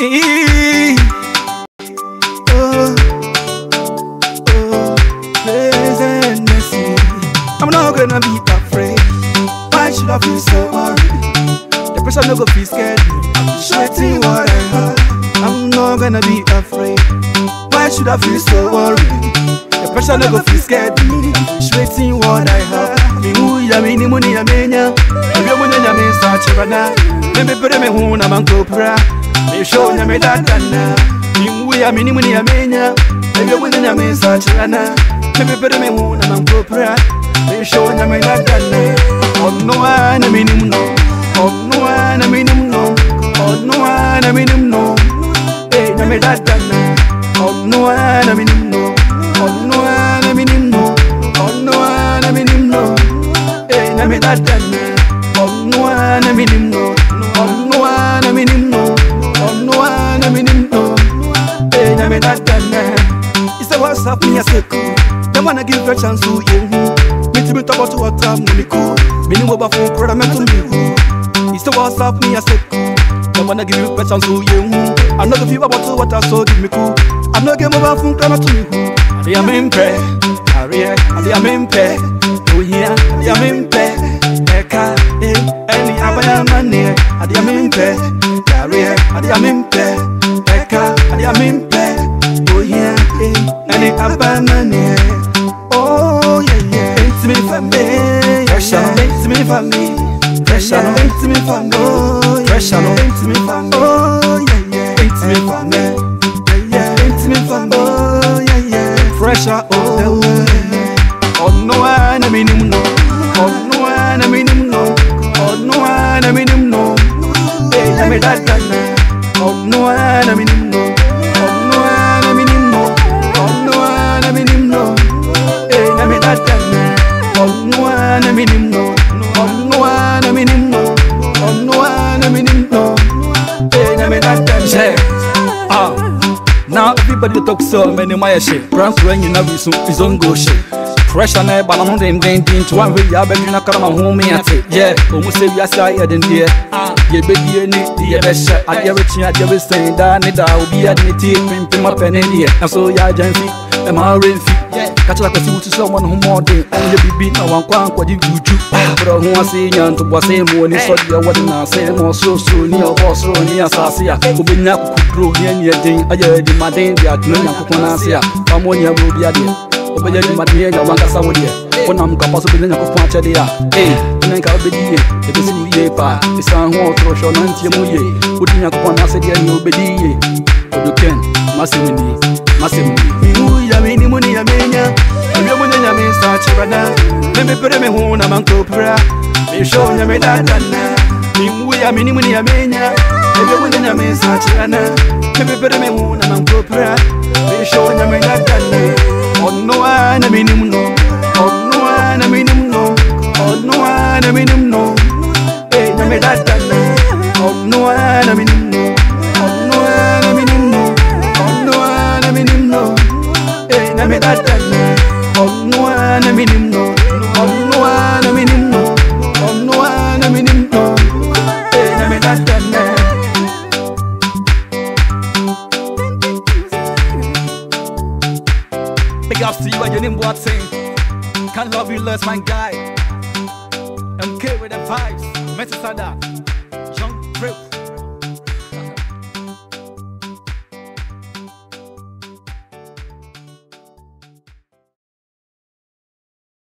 Eh. Oh, oh. I'm not gonna be afraid. Why should I feel so worried? The person no go feel scared. I'm sweating what I heard. I'm not gonna be afraid. Why should I feel so worried? The person no go feel scared. I'm sweating what I heard. Me who ya menya. Ebi omunye nya me sa chirana. Me me pere mishona medatana minguya minimuni yamenya ebyokuzinya mesacirana mepeperememu na mankopra mishona medatana odnuwana minimno odnuwana minimno odnuwana minimno enya medatana odnuwana minimno odnuwana minimno odnuwana minimno enya medatana odnuwana minimno odnu Eh me dadana. He said what's up me a second. Them wanna give a chance to you. Me to me talk about what I'm me cool. Me ni woba phone brother me to me. He said what's up me a second. Them wanna give you a chance to you. I'm not gonna about what I saw give me cool. I'm not gonna move from crime to me. I am in prayer. Career. I am in prayer. Oh yeah. I am in prayer. Eka. Eh. Any abaya money. I am in prayer. Career. I am in prayer. Money. Oh yeah yeah. It's me for me. Pressure. It's me for me. Pressure. It's me. Oh yeah. Pressure. It's me me. Oh yeah yeah. It's me me. Yeah yeah. It's me me. Oh yeah yeah. Pressure. Oh matanna onnuwana minimno onnuwana minimno onnuwana minimno Now everybody talk so many my shit. Brands when you know we soon is on go shit. Fresh and ebb and them then to one way I've been in a car on home at it. Yeah, almost say yes, I had in there. Ye be ye ni ye be she. I get rich and I get saying that need I will be at the team pimp my pen in here. And so yeah, Jenfi, am I ready? Kachara kwa suit someone who more day Only bibi na wankwa kwa di juju Bro huwa si nyantu bwa se mwoni Sodi ya wadi na se mo so so Ni ya hosro ni ya sasia. Ubinya kukukro ni ya niya ding Aja di madin di atino nya kukunasia Pamoja mwubi adia ya di madin ya wankasa wodia Ona mkapaso bila nya kufuacha dia Hey, ina nka obediye Ebesi ye pa. Isa huwa otro shona ye muye. Udi nya kukunasia dia ni obediye oduken masimini masimini ihu yamini muni yamenya awia munye nyame sa chibana memepere mehu na mankopra mesho nyame dadana ihu yamini muni yamenya awia munye nyame sa chibana memepere mehu na mankopra mesho nyame dadana ono ana mini muni Ana me ni no. Ono ana me ni no. Ono ana me ni no. Eh nya me dadana. Big ups to you and your name Watson. Can't love you less, my guy. MK with the vibes. Metasada.